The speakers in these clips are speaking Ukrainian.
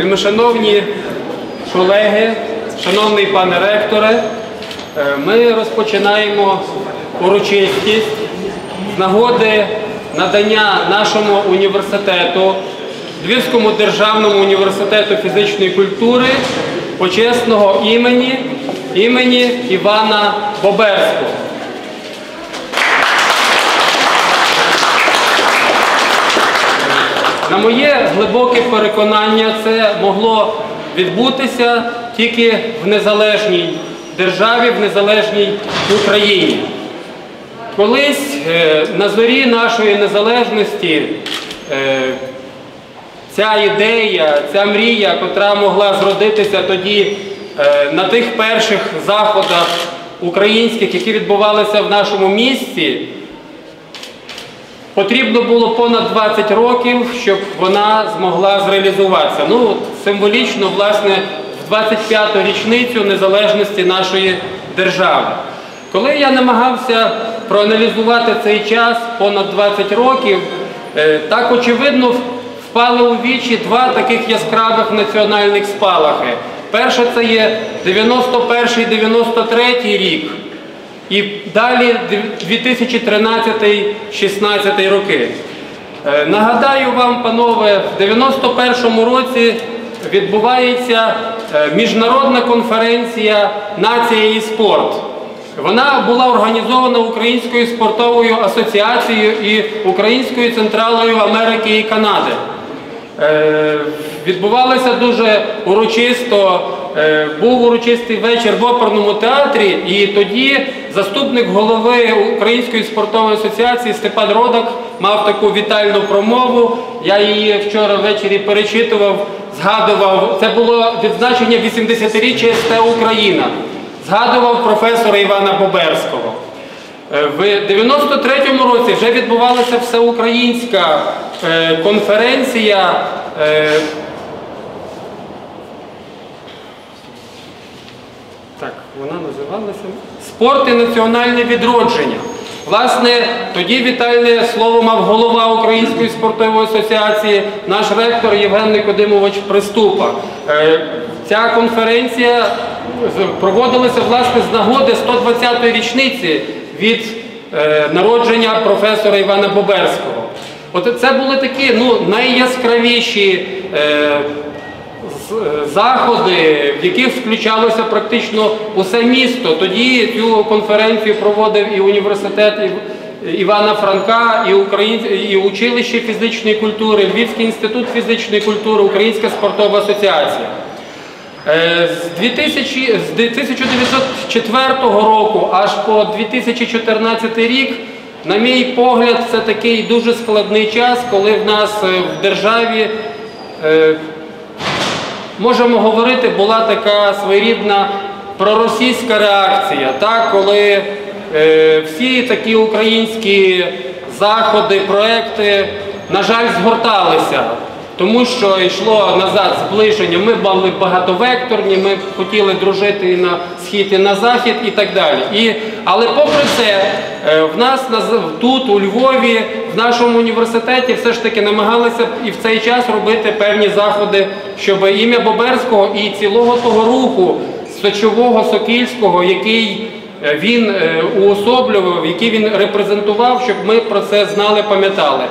Вельмишановні колеги, шановний пане ректоре, е, ми розпочинаємо урочистість з нагоди надання нашому університету, Львівському державному університету фізичної культури почесного імені імені Івана Боберського. На моє глибоке переконання, це могло відбутися тільки в незалежній державі, в незалежній Україні. Колись е, на зорі нашої незалежності е, ця ідея, ця мрія, котра могла зродитися тоді е, на тих перших заходах українських, які відбувалися в нашому місті, Потрібно було понад 20 років, щоб вона змогла зреалізуватися. Ну, символічно, власне, в 25-ту річницю незалежності нашої держави. Коли я намагався проаналізувати цей час понад 20 років, е, так очевидно впали у вічі два таких яскравих національних спалахи. Перше це є 91-93 рік. І далі 2013-16 роки. Е, Нагадаю вам, панове, в 91-му році відбувається е, міжнародна конференція Нація і спорт. Вона була організована Українською спортовою асоціацією і Українською централою Америки і Канади. Е, Відбувалося дуже урочисто, був урочистий вечір в оперному театрі, і тоді заступник голови Української спортової асоціації Степан Родак мав таку вітальну промову. Я її вчора ввечері перечитував, згадував. Це було відзначення 80-річчя СТ Україна. Згадував професора Івана Боберського. Е, В 93-му році вже відбувалася всеукраїнська е, конференція. Так, вона називалася Спорт і національне відродження. Власне, тоді вітальне слово мав голова Української спортової асоціації, наш ректор Євген Никодимович Приступа. Е, Ця конференція проводилася власне з нагоди 120-ї річниці від е, народження професора Івана Боберського. От це були такі ну, найяскравіші е, заходи, в яких включалося практично усе місто. Тоді цю конференцію проводив і університет Івана Франка, і, Україн... і училище фізичної культури, Львівський інститут фізичної культури, Українська спортова асоціація. Е, З 2000 з 1904 року аж по 2014 рік, на мій погляд, це такий дуже складний час, коли в нас е, в державі, е, можемо говорити, була така своєрідна проросійська реакція, так, коли е, всі такі українські заходи, проекти, на жаль, згорталися. Тому що йшло назад зближення, ми були багатовекторні, ми хотіли дружити і на схід, і на захід, і так далі. І, але попри це, е, в нас на тут, у Львові, в нашому університеті все ж таки намагалися і в цей час робити певні заходи, щоб ім'я Боберського і цілого того руху сочового Сокільського, який е, він е, уособлював, який він репрезентував, щоб ми про це знали, пам'ятали.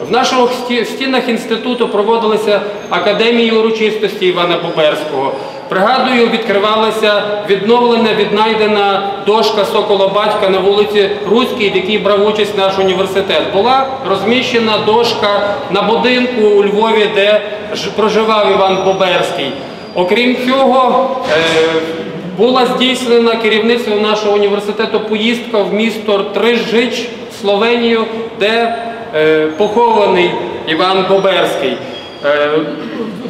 В наших стінах інституту проводилися академії урочистості Івана Боберського. Пригадую, відкривалася відновлена, віднайдена дошка Сокола Батька на вулиці Руській, в якій брав участь наш університет. Була розміщена дошка на будинку у Львові, де проживав Іван Боберський. Окрім цього, е, була здійснена керівництвом нашого університету поїздка в місто Трижич, Словенію, де похований Іван Боберський. Е,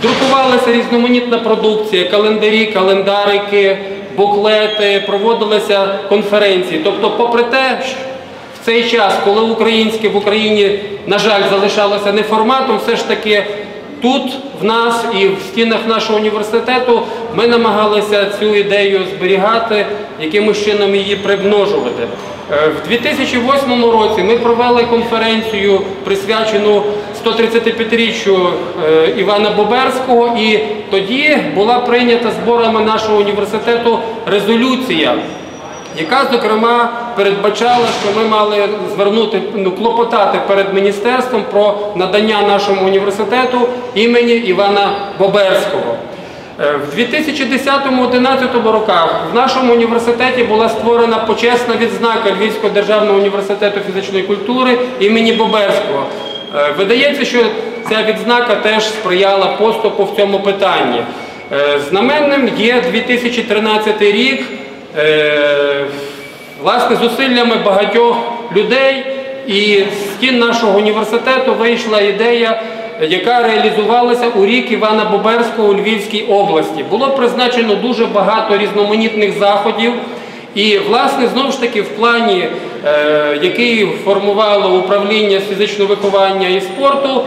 Друкувалася різноманітна продукція, календарі, календарики, буклети, проводилися конференції. Тобто, попри те, що в цей час, коли українське в Україні, на жаль, залишалося неформатом, все ж таки тут в нас і в стінах нашого університету ми намагалися цю ідею зберігати, якимось чином її примножувати. Е, В 2008 році ми провели конференцію, присвячену 135-річчю е, Івана Боберського, і тоді була прийнята зборами нашого університету резолюція, яка, зокрема, передбачала, що ми мали звернути ну, клопотати перед міністерством про надання нашому університету імені Івана Боберського. Е, В 2010-2011 роках в нашому університеті була створена почесна відзнака Львівського державного університету фізичної культури імені Боберського. Е, Видається, що ця відзнака теж сприяла поступу в цьому питанні. Е, Знаменним є 2013 рік. Власне, зусиллями багатьох людей і з стін нашого університету вийшла ідея, яка реалізувалася у рік Івана Боберського у Львівській області. Було призначено дуже багато різноманітних заходів. І, власне, знову ж таки, в плані, е, який формувало управління фізичного виховання і спорту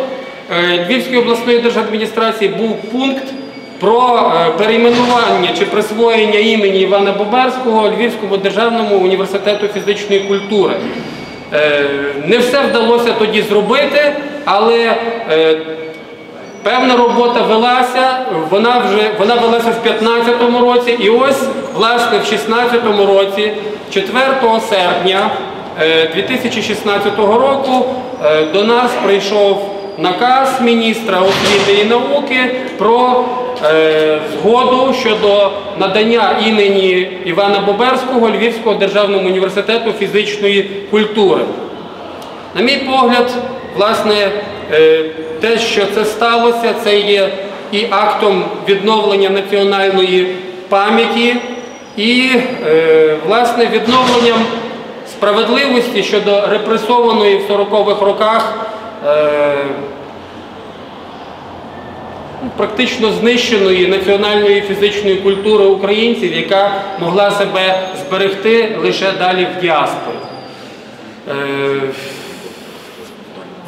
е, Львівської обласної держадміністрації, був пункт про е, перейменування чи присвоєння імені Івана Боберського Львівському державному університету фізичної культури. Не все вдалося тоді зробити, але е, Певна робота велася, вона вже вона велася в 2015 році, і ось, власне, в 2016 році, 4 серпня е, 2016 року, е, до нас прийшов наказ міністра освіти і науки про е, згоду щодо надання імені Івана Боберського Львівського державному університету фізичної культури. На мій погляд, власне, е, те, що це сталося, це є і актом відновлення національної пам'яті, і, е, власне, відновленням справедливості щодо репресованої в 40-х роках е, практично знищеної національної фізичної культури українців, яка могла себе зберегти лише далі в діаспорі.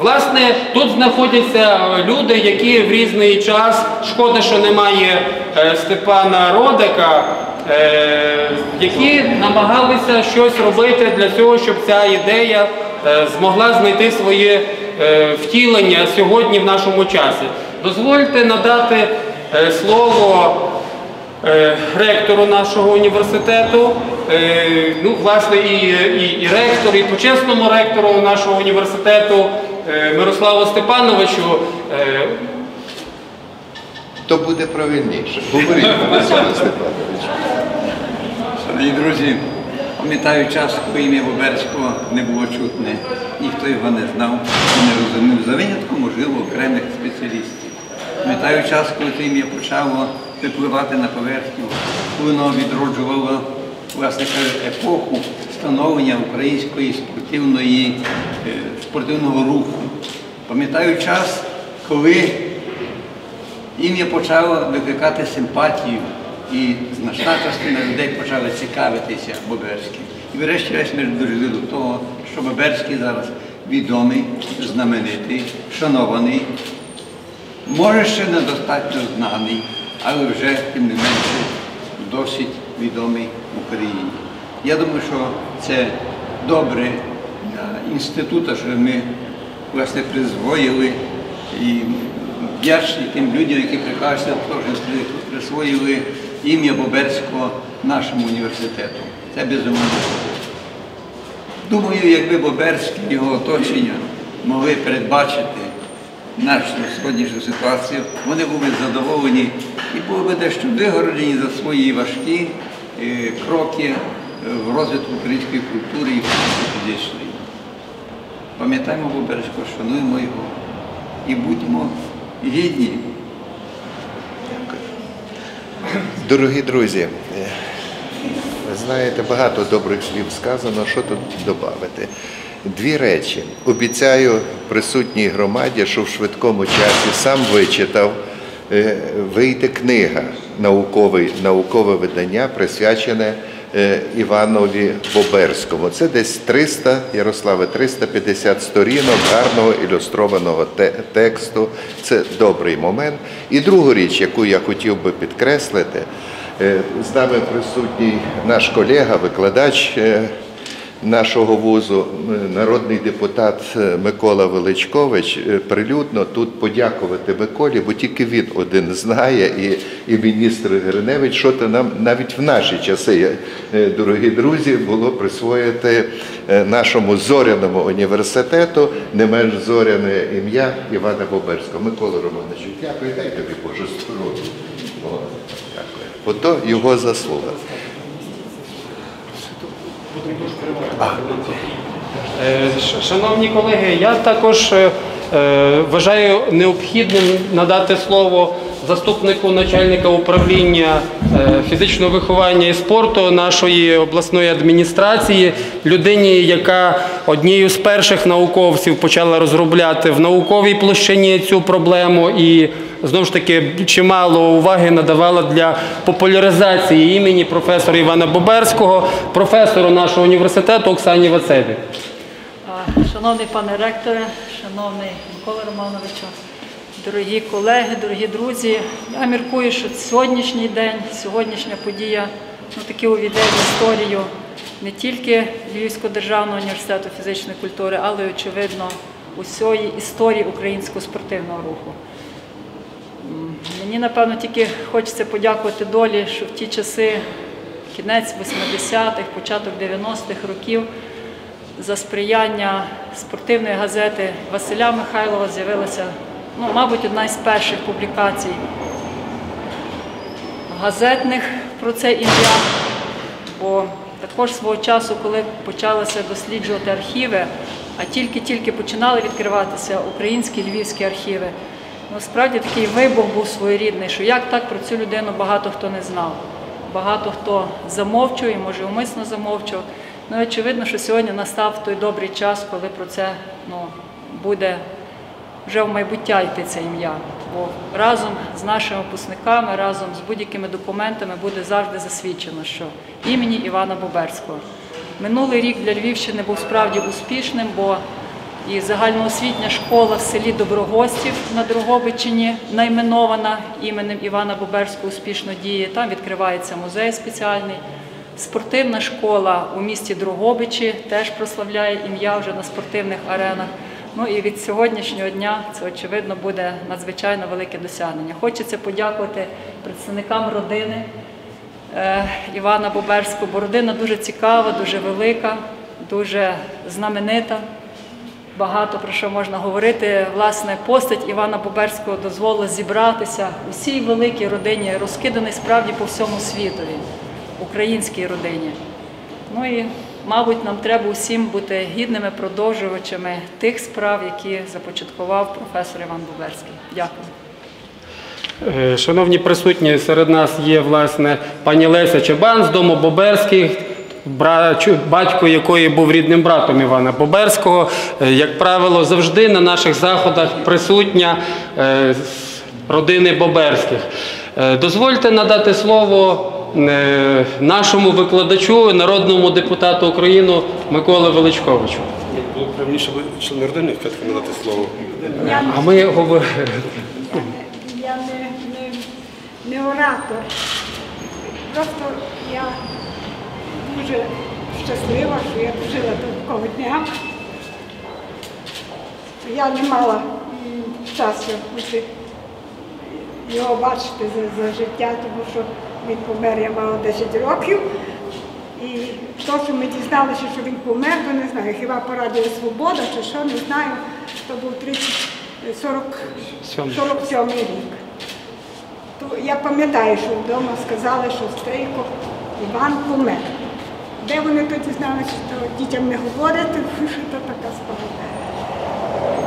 Е, Власне, тут знаходяться люди, які в різний час, шкода, що немає е, Степана Родика, е, які намагалися щось робити для цього, щоб ця ідея е, змогла знайти своє е, втілення сьогодні в нашому часі. Дозвольте надати е, слово е, ректору нашого університету, е, ну, власне, і, ректору, і почесному ректору нашого університету е, Мирославу Степановичу. Е, То буде правильніше. Говоріть, Олександр Степанович. Шановні друзі, пам'ятаю час, коли ім'я Боберського не було чутне, ніхто його не знав і не розумів, за винятком, можливо, окремих спеціалістів. Пам'ятаю час, коли це ім'я почало випливати на поверхню, коли воно відроджувало, власне кажучи, епоху становлення української спортивної, е, спортивного руху. Пам'ятаю час, коли ім'я почало викликати симпатію, і значна частина людей почала цікавитися Боберським. І врешті-решт ми дожили до того, що Боберський зараз відомий, знаменитий, шанований, може ще недостатньо знаний, але вже, тим не менше, досить відомий в Україні. Я думаю, що це добре для інституту, що ми власне призвоїли і вдячні тим людям, які приклалися того, присвоїли ім'я Боберського нашому університету. Це безумовно. Думаю, якби Боберський і його оточення могли передбачити нашу сьогоднішню ситуацію, вони були б задоволені і були б дещо вигороджені за свої важкі е, кроки в розвитку української культури і фізичної. Пам'ятаємо Боберського, шануємо його і будьмо гідні. Дорогі друзі, е, ви знаєте, багато добрих слів сказано, що тут додати. Дві речі. Обіцяю присутній громаді, що в швидкому часі сам вичитав, е, вийде книга, науковий, наукове видання, присвячене Іванові Боберському. Це десь 300, Ярославе, 350 сторінок гарного ілюстрованого тексту. Це добрий момент. І другу річ, яку я хотів би підкреслити, е, з нами присутній наш колега, викладач. Нашого вузу е, народний депутат е, Микола Величкович е, прилюдно тут подякувати Миколі, бо тільки він один знає, і, і міністр Гриневич, що то нам навіть в наші часи, дорогі друзі, було присвоїти нашому зоряному університету не менш зоряне ім'я Івана Боберського. Микола Романовичу, дякую, дай тобі Боже здоров'я. Ото його заслуга. Е, Шановні колеги, я також е, е, вважаю необхідним надати слово заступнику начальника управління е, фізичного виховання і спорту нашої обласної адміністрації, людині, яка однією з перших науковців почала розробляти в науковій площині цю проблему і знову ж таки чимало уваги надавала для популяризації імені професора Івана Боберського, професору нашого університету Оксані Вацеві. Шановний пане ректоре, шановний Микола Романовичу, дорогі колеги, дорогі друзі, я міркую, що сьогоднішній день, сьогоднішня подія ну, таки увійде в історію не тільки Львівського державного університету фізичної культури, але й, очевидно, усієї історії українського спортивного руху. Мені, напевно, тільки хочеться подякувати долі, що в ті часи, кінець 80-х, початок 90-х років, за сприяння спортивної газети Василя Михайлова з'явилася, ну, мабуть, одна із перших публікацій газетних про це ім'я. Бо також свого часу, коли почалося досліджувати архіви, а тільки-тільки починали відкриватися українські львівські архіви, ну, справді такий вибух був своєрідний, що як так про цю людину багато хто не знав. Багато хто замовчує, може умисно замовчував. Ну, очевидно, що сьогодні настав той добрий час, коли про це ну, буде вже в майбуття йти це ім'я. Бо разом з нашими випускниками, разом з будь-якими документами буде завжди засвідчено, що імені Івана Боберського. Минулий рік для Львівщини був справді успішним, бо і загальноосвітня школа в селі Доброгостів на Дрогобичині найменована іменем Івана Боберського успішно діє. Там відкривається музей спеціальний. Спортивна школа у місті Дрогобичі теж прославляє ім'я вже на спортивних аренах. Ну і від сьогоднішнього дня це очевидно буде надзвичайно велике досягнення. Хочеться подякувати представникам родини е, Івана Боберського, бо родина дуже цікава, дуже велика, дуже знаменита. Багато про що можна говорити. Власне, постать Івана Боберського дозволила зібратися усій великій родині, розкиданий справді по всьому світові, українській родині. Ну і, мабуть, нам треба усім бути гідними продовжувачами тих справ, які започаткував професор Іван Боберський. Дякую. Е, Шановні присутні, серед нас є власне пані Леся Чебан з дому Боберських, батько якої був рідним братом Івана Боберського. Е, Як правило, завжди на наших заходах присутня е, родини Боберських. Дозвольте надати слово нашому викладачу, народному депутату України Миколі Величковичу. Було б правильніше члени родини все-таки надати слово. А ми говоримо. Я не, не, не оратор. Просто я дуже щаслива, що я дожила до такого дня. Я не мала часу бути, його бачити за, за життя, тому що він помер, я мала 10 років. І то, що ми дізналися, що він помер, то не знаю, хіба по радіо Свобода чи що, не знаю. То був 30, 40, 47 рік. То я пам'ятаю, що вдома сказали, що Стрейко Іван помер. Де вони то дізналися, що дітям не говорять, тому що то така справа.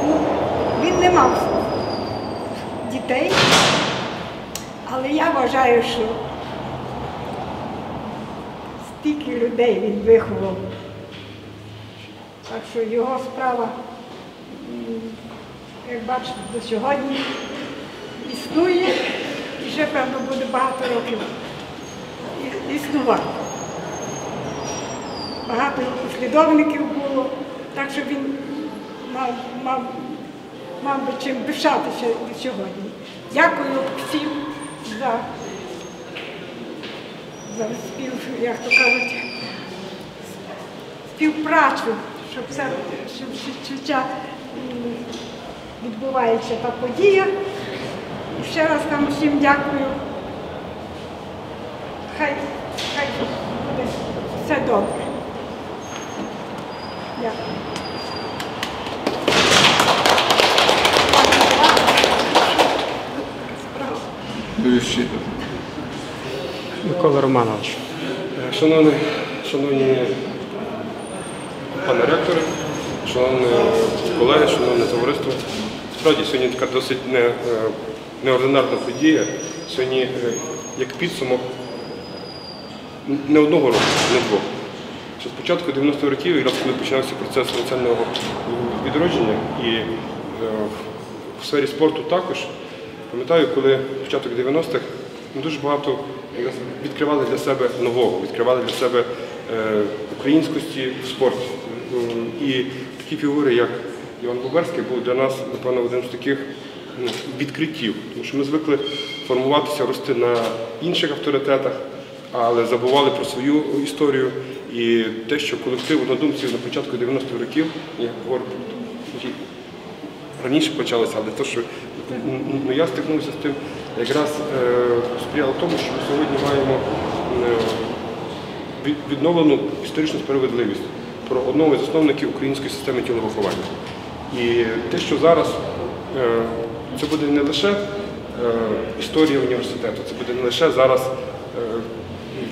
Ну, він не мав дітей, але я вважаю, що стільки людей він виховав. Так що його справа, як бачите, до сьогодні існує і ще, певно, буде багато років існувати. багато послідовників було. Так що він мав, мав, мав би чим пишатися сьогодні. Дякую всім за, спів, як то кажуть, співпрацю, щоб це щоб життя відбувається та подія. І ще раз там всім дякую. Хай, хай буде все добре. Дякую. Щиро. Микола Романович. Е, Шановні, шановні пане ректори, шановні колеги, шановне товариство. Справді сьогодні така досить не, е, неординарна подія. Сьогодні е, як підсумок не одного року, не двох. Що з початку 90-х років, якраз коли почався процес національного відродження і в сфері спорту також, пам'ятаю, коли початок 90-х ми дуже багато відкривали для себе нового, відкривали для себе е, українськості в спорті. І такі фігури, як Іван Боберський, був для нас, напевно, одним з таких ну, відкриттів, тому що ми звикли формуватися, рости на інших авторитетах, але забували про свою історію. І те, що колектив однодумців на початку 90-х років, я говорю раніше почалося, але те, що ну, я стикнувся з тим, якраз е, сприяло тому, що ми сьогодні маємо е, відновлену історичну справедливість про одного із засновників української системи тіловиховання. І те, що зараз е, це буде не лише історія університету, це буде не лише зараз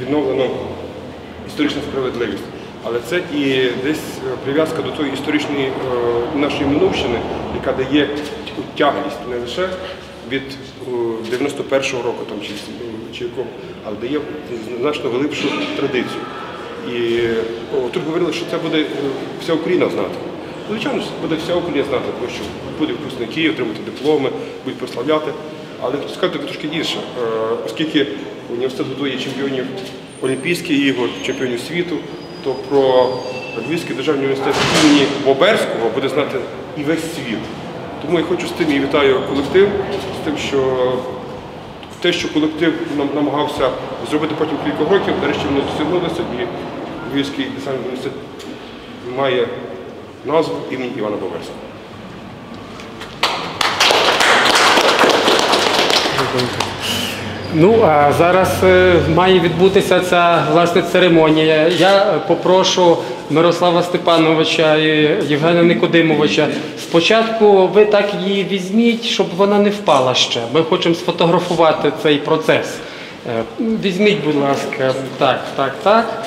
відновлено історична справедливість, але це і десь прив'язка до тої історичної нашої минувщини, яка дає тяглість не лише від е, 91-го року там, чи, чи якого, але дає значно глибшу традицію. І тут говорили, що це буде е, вся Україна знати. Звичайно, ж, буде вся Україна знати, тому що буде випускники, отримати дипломи, будуть прославляти. Але сказати трошки інше, Е, оскільки університет готує чемпіонів Олімпійських ігор, чемпіонів світу, то про Львівський державний університет імені Боберського буде знати і весь світ. Тому я хочу з тим і вітаю колектив, тим, що те, що колектив намагався зробити потім кілька років, нарешті воно досягнулося, і Львівський дизайн університет має назву імені Івана Боберського. Ну а зараз е, має відбутися ця власне церемонія. Я е, попрошу Мирослава Степановича і Євгена Никодимовича. Спочатку ви так її візьміть, щоб вона не впала ще. Ми хочемо сфотографувати цей процес. Е, Візьміть, будь ласка, так, так, так.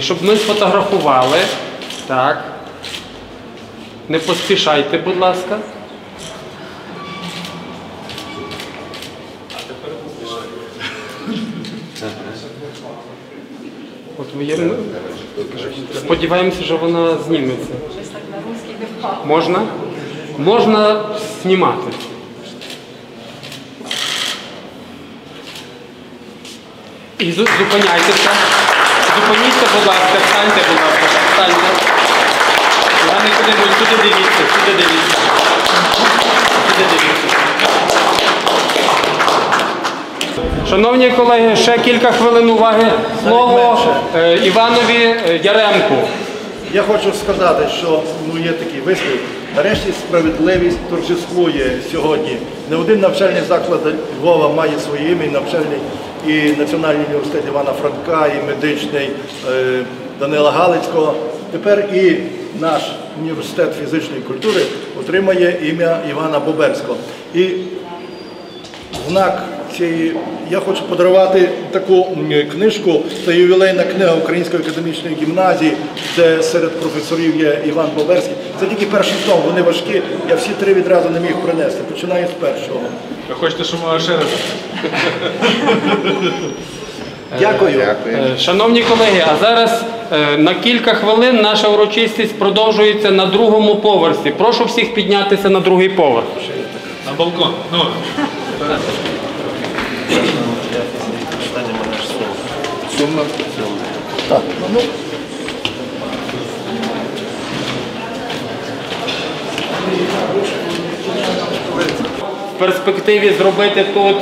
Щоб ми сфотографували. Так. Не поспішайте, будь ласка. Ми- Сподіваємося, що вона зніметься. Можна? Можна знімати. І зупиняйтеся. Зупиніться, будь ласка, встаньте, будь ласка, встаньте. Я не куди, сюди дивіться, сюди дивіться. Сюди дивіться. Шановні колеги, ще кілька хвилин уваги. Слово е, Іванові Яремку. Я хочу сказати, що ну, є такий вислів. Нарешті справедливість торжествує сьогодні. Не один навчальний заклад Львова має своє ім'я, і навчальний і Національний університет Івана Франка, і медичний е, Данила Галицького. Тепер і наш університет фізичної культури отримає ім'я Івана Боберського. І знак цієї я хочу подарувати таку книжку. Це ювілейна книга Української академічної гімназії, де серед професорів є Іван Боберський. Це тільки перший том, вони важкі. Я всі три відразу не міг принести. Починаю з першого. Ви хочете, щоб ми ще раз? Дякую. Дякую. Е, Шановні колеги, а зараз е, на кілька хвилин наша урочистість продовжується на другому поверсі. Прошу всіх піднятися на другий поверх. На балкон. Ну. Питання Так. Ну, В перспективі зробити тут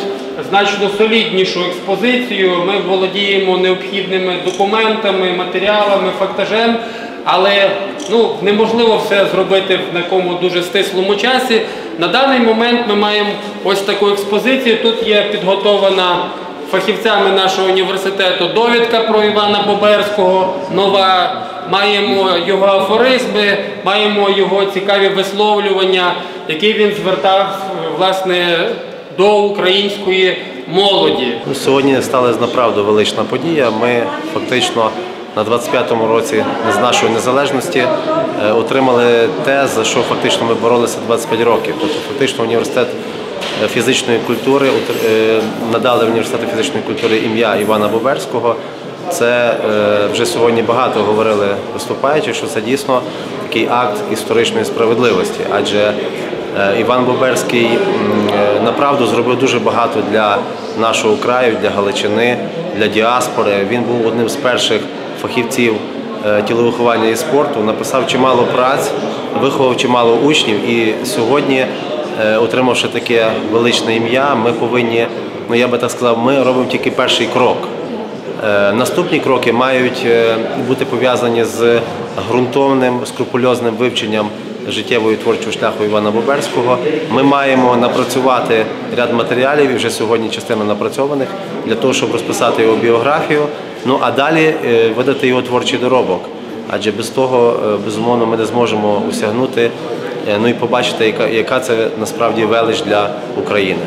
значно соліднішу експозицію. Ми володіємо необхідними документами, матеріалами, фактажем, але ну, неможливо все зробити в такому дуже стислому часі. На даний момент ми маємо ось таку експозицію. Тут є підготована фахівцями нашого університету довідка про Івана Боберського, нова. Маємо його афоризми, маємо його цікаві висловлювання, які він звертав власне до української молоді. Сьогодні сталася направду велична подія. Ми фактично на 25-му році з нашої незалежності е, отримали те, за що фактично ми боролися 25 років. Тобто фактично університет е, фізичної культури е, надали університету фізичної культури ім'я Івана Боберського. Це вже сьогодні багато говорили виступаючи, що це дійсно такий акт історичної справедливості, адже Іван Боберський направду зробив дуже багато для нашого краю, для Галичини, для діаспори. Він був одним з перших фахівців е, тіловиховання і спорту, написав чимало праць, виховав чимало учнів. І сьогодні, е, отримавши таке величне ім'я, ми повинні, ну я би так сказав, ми робимо тільки перший крок. Е, Наступні кроки мають бути пов'язані з ґрунтовним, скрупульозним вивченням життєвого і творчого шляху Івана Боберського. Ми маємо напрацювати ряд матеріалів, і вже сьогодні частина напрацьованих, для того, щоб розписати його біографію. Ну а далі е, видати його творчий доробок. Адже без того, е, безумовно, ми не зможемо осягнути, е, ну і побачити, яка, яка це насправді велич для України.